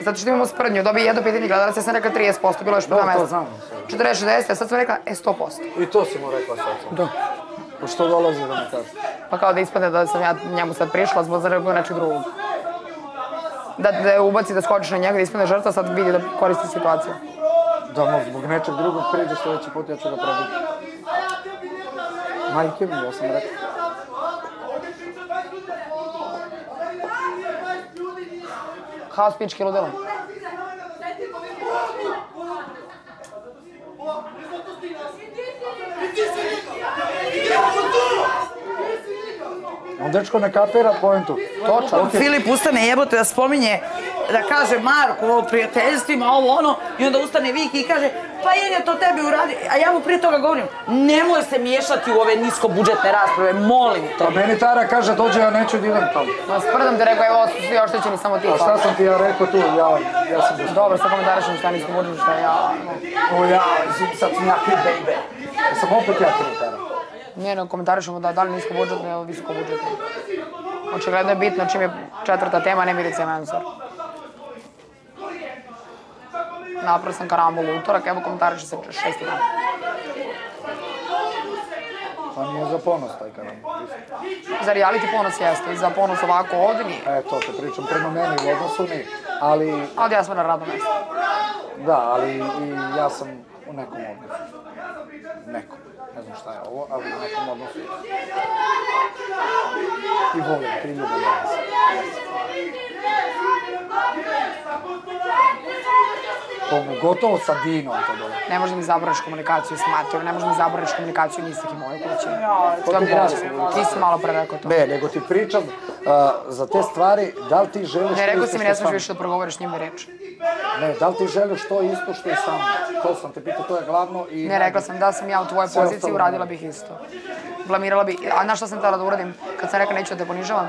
Zato što imamo sprdnju, dobije jedno pitanje gledalaca, ja sam rekla 30%, bilo je još Da, prva to znam. 40-60, a sad sam rekla, e, 100%. I to si mu rekla sad. Da. Pa što dolazi da mi kaže? Pa kao da ispadne da sam ja njemu sad prišla zbog za nečeg drugog. Da, da je ubaci da skočiš na njega, da ispadne žrtva, sad vidi da koristi situaciju. Da mu zbog nečeg drugog priđe sljedeći put, ja ću ga prebiti. Majke mi, ja sam खास पीच किलो देना On dečko ne kapira poentu. Točno. Okej. Filip ustane jebote da spominje, da kaže Marko o prijateljstvima, ovo ono, i onda ustane Viki i kaže, pa jer je to tebi uradio, a ja mu prije toga govorim, nemoj se miješati u ove niskobudžetne rasprave, molim te. Pa meni Tara kaže dođe, ja neću da idem tamo. Ma sprdam te rekao, evo, su svi oštećeni, samo ti. A šta sam ti ja rekao tu? Ja, ja sam bez... Dobro, sad komentarišem šta nismo buđeni, šta ja... O ja, sad sam ja kriv, baby. Sam opet ja kriv, Tara. Nije, ne komentarišemo da, da li nisko budžetno ili visoko budžetno. Očigledno je bitno čim je četvrta tema, ne Milica Mensor. Napravo sam karambol utorak, evo komentariše se šesti dan. Pa nije za ponos taj karam. Za reality ponos jeste, i za ponos ovako ovdje nije. E, to te pričam prema meni u odnosu ni, ali, Ali ja sam na radnom mjestu. da, ali i ja sam u nekom odnosu. Nekom. Ne znam šta je ovo, ali u nekom odnosu. I volim, priljubim ja sam. Pogotovo sa Dinom to dole. Ne možeš da mi zabraniš komunikaciju s Matijom, ne možeš da mi zabraniš komunikaciju ni sa kim kući. To To ti kažem. Ti si malo pre rekao to. Ne, nego ti pričam uh, za te stvari, da li ti želiš Ne, rekao si mi ne smiješ više da progovoriš njima reč. Ne, da li ti želiš to isto što i sam? To sam te pitao, to je glavno i... Ne, rekla sam da sam ja u tvojoj poziciji, uradila bih isto. Blamirala bi, a znaš šta sam htjela da uradim? Kad sam rekla neću da te ponižavam,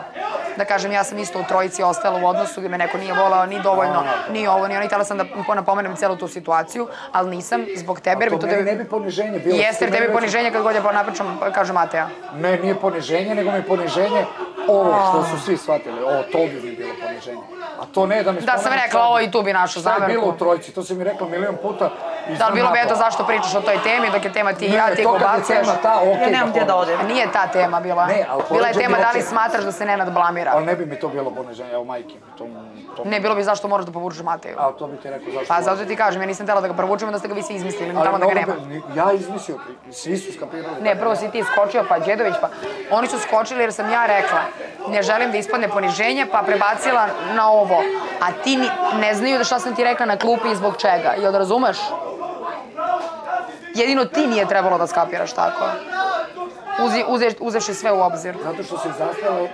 da kažem ja sam isto u trojici ostala u odnosu gdje me neko nije volao, ni dovoljno, ni ovo, ni ono. I htjela sam da napomenem celu tu situaciju, ali nisam zbog tebe, bi To meni ne bi poniženje bilo. Jeste, tebi poniženje kad god ja napričam, kaže Mateja. Ne, nije poniženje, nego mi je poniženje ovo što su svi shvatili. Ovo, to bi mi bilo poniženje. A to ne da mi Da sam rekla ovo i tu bi našao Šta je bilo zamerku. u trojici, to si mi rekla milion puta. Da bilo bi eto to. zašto pričaš o toj temi, dok je tema ti i ja, Ne, ti to kad je pobacuješ. tema ta, okej. Ja nemam gdje da odem. Nije ta tema bila. Ne, ali bila je tema da li smatraš da se Nenad blamira. Ali ne bi mi to bilo poniženje, evo majke. To, to, Ne, bilo bi zašto moraš da povučeš Mateju. Ali to bi ti rekao zašto. Pa zato ti kažem, ja nisam htjela da ga provučem, da ste ga vi svi izmislili, Ali tamo da ga nema. Ja izmislio, svi su skapirali. Ne, prvo si ti skočio, pa Đedović, pa oni su skočili jer sam ja rekla ne želim da ispadne poniženje, pa prebacila na ovo. A ti ne znaju da šta sam ti rekla na klupi i zbog čega. Jel da razumeš? Jedino ti nije trebalo da skapiraš tako. Uzi, uze, uzevši sve u obzir. Zato što si zastalo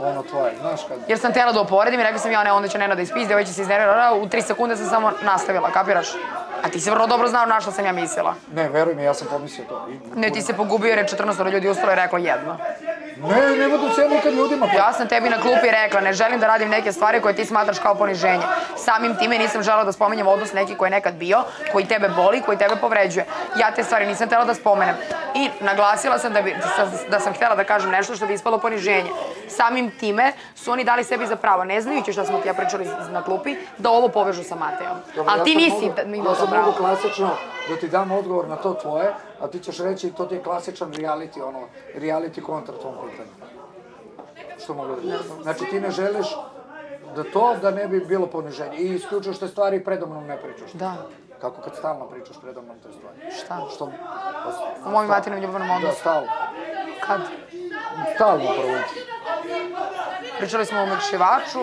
ono tvoje, znaš kad... Jer sam htjela da oporedim i rekla sam ja ne, onda će Nena da ispizde, ovaj će se iznervirati. U tri sekunde sam samo nastavila, kapiraš? A ti si vrlo dobro znao na što sam ja mislila. Ne, veruj mi, ja sam pomislio to. I- Ne, ti se pogubio jer je 14 ljudi ustalo i reklo jedno. Ne, ne budu se nikad ljudima. Ja sam tebi na klupi rekla, ne želim da radim neke stvari koje ti smatraš kao poniženje. Samim time nisam želela da spominjem odnos neki koji je nekad bio, koji tebe boli, koji tebe povređuje. Ja te stvari nisam htjela da spomenem. I naglasila sam da, bi, da sam htjela da kažem nešto što bi ispalo poniženje. Samim time su oni dali sebi za pravo, ne znajući šta smo ti ja pričali na klupi, da ovo povežu sa Matejom. Dobro, Ali ja ti nisi da- imao Ja mogu pravo. klasično da ti dam odgovor na to tvoje, a ti ćeš reći to ti je klasičan reality, ono, reality kontra tom pitanju. Što mogu da Znači ti ne želiš da to da ne bi bilo poniženje i isključuješ te stvari i predomnom ne pričaš. Da. Kako kad stalno pričaš predomnom te stvari? Šta? Što? U mojim materinom ljubavnom Da, odnosu. stalno. Kad? Stalno provučiš. Pričali smo o Mekšivaču,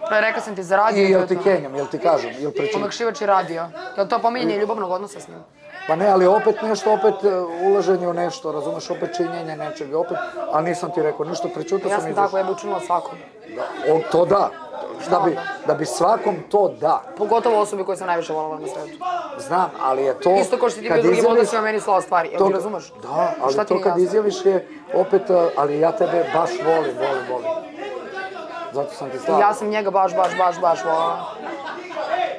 pa rekla sam ti za radio. I je jel ti kenjam, jel ti kažem, jel pričam? Omekšivač i radio. Je li to pominjanje ljubavnog odnosa s njim? Pa ne, ali opet nešto, opet e, ulaženje u nešto, razumeš, opet činjenje nečega, opet, a nisam ti rekao ništa, prečutao Ja sam sam izašao. tako, ja bi učinila svakom. Da, to da, da bi, da bi svakom to da, Pogotovo osobi koju sam najviše voljela na svetu. znam, ali je to... Isto kao što ti bio drugim odnosima meni slao stvari, to- ti razumeš? Da, ali Šta to kad izjaviš je opet, ali ja tebe baš volim, volim, volim. Zato sam ti slao. Ja sam njega baš, baš, baš, baš voljela.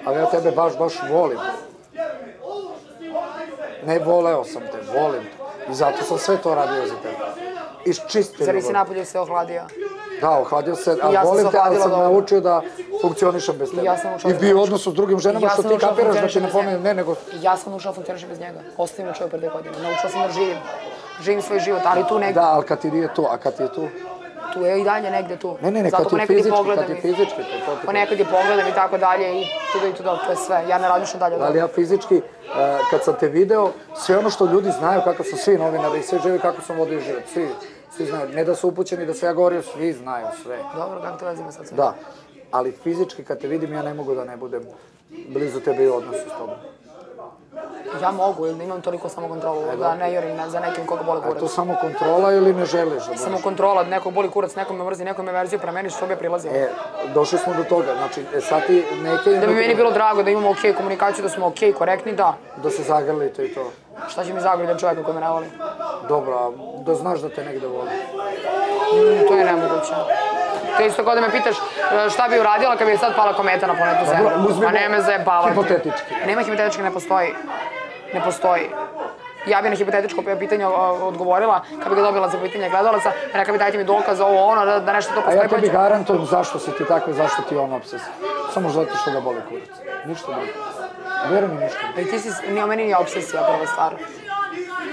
Ali ja tebe baš, baš volim. Ne voleo sam te, volim te. I zato sam sve to radio za tebe. Iz čiste Zar nisi ljubavi. napolje se ohladio? Da, ohladio se, ali Ja volim te, ali sam naučio da funkcionišem bez tebe. Ja sam I bio odnosu s drugim ženama Ja što ti kapiraš da ti ne pomenem, ne, nego Ja sam naučila da funkcionišem bez njega. Ostavim čovjek pre dve godine. Naučila sam da živim. Živim svoj život, ali tu negdje. Da, ali kad ti nije tu, a kad ti je tu? Tu je i dalje negde tu. Ne, ne, ne, Zato kad je fizički, kad je fizički, to, to Ponekad je pogledam i tako dalje i tu i tu da, to je sve. Ja ne razmišljam dalje Ali ja fizički, e, kad sam te video, sve ono što ljudi znaju kako su svi novinari i svi živi kako sam vodio život, svi, svi znaju. Ne da su upućeni da se ja govorio, svi znaju sve. Dobro, kako to vezimo sad sve? Da, ali fizički kad te vidim ja ne mogu da ne budem blizu tebe i odnosu s tobom. Ja mogu, jer imam toliko samokontrolu da ne jurim na- za nekim koga boli A to kurac. samo kontrola ili ne želiš? Da budeš? Samokontrola, nekog boli kurac, nekog me mrzi, nekog me verziju prema meni, što bi prilazi. E, došli smo do toga, znači, e, sad ti neke... Da bi meni bilo drago da imamo okej komunikaciju, da smo okej korektni, da. Da se zagrlite i to. Šta će mi zagrliti od čovjeka koji me ne voli? Dobro, a da znaš da te negde voli. Mm, to je nemoguće. To je isto kao da me pitaš e, šta bi uradila kad bi sad pala kometa na planetu Zemlju. uzmimo Pa ne me zajebavati. hipotetički. Nema hipotetički, ne postoji. Ne postoji. Ja bi na hipotetičko pitanje odgovorila, kad bi ga dobila za pitanje gledalaca, rekla bi dajte mi dokaz ovo ono, da, da nešto to A postoji. ja pa tebi ću- garantujem zašto si ti tako zašto ti je on obses. Samo zato što ga boli kurac. Ništa drugo. Vjeruj mi ništa. Pa ti si, ni o meni nije obsesija prva stvar.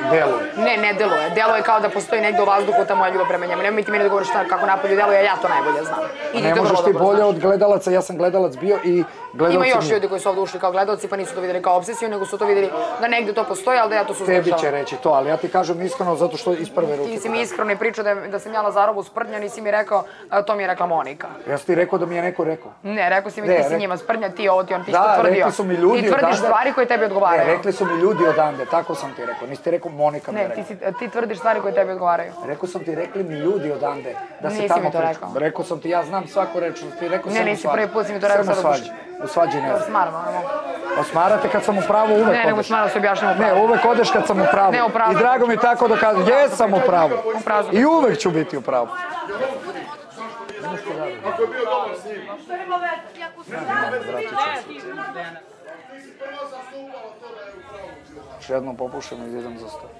Deluje. Ne, ne deluje. Deluje kao da postoji negdje u vazduhu ta moja ljubav prema njemu. Nemoj ti meni da govoriš šta, kako napolju deluje, ja to najbolje znam. I Ne možeš ti bolje znaš. od gledalaca, ja sam gledalac bio i gledalci Ima još ljudi koji su ovdje ušli kao gledalci pa nisu to vidjeli kao obsesiju, nego su to vidjeli da negdje to postoji, ali da ja to Tebi će reći to, ali ja ti kažem iskreno zato što iz prve ruke. Ti si mi iskreno i pričao da, je- da sam ja Lazarovu sprdnja, nisi mi rekao, a, to mi je rekla Monika. Ja sam ti rekao da mi je neko rekao. Ne, rekao si mi Ne, ti si njima sprdnja, ti ovo ti on, ti Da, to tvrdio. rekli su mi ljudi Ti tvrdiš odande- stvari koje tebi Ne, odgovaraju. rekli su mi ljudi odande, tako sam ti rekao. Nisi ti rekao Monika mi je Ne, rekla. ti, si, ti tvrdiš stvari koje tebi odgovaraju. Rekao sam ti, rekli mi ljudi odande da se Nisi tamo mi to priča. rekao. Rekao sam ti, ja znam svaku reč, ti rekao Ne, samo nisi svađi. prvi put si mi to rekao, sad svađi. U svađi ne znam. Smaramo, ne mogu. Osmarate kad sam u pravu, uvek Ne, nego odeš. se objašnjamo Ne, uvek odeš kad sam u pravu. Ne, u pravu. I drago mi je tako da kažem, jesam u pravu. U pravu sam. I uvek ću biti u pravu. Ще одну попушу ми зійдемо за сто.